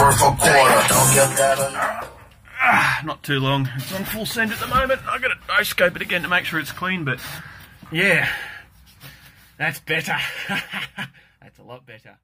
for a quarter. Don't get that Ah, not too long. It's on full send at the moment. I gotta no scope it again to make sure it's clean, but yeah, that's better. that's a lot better.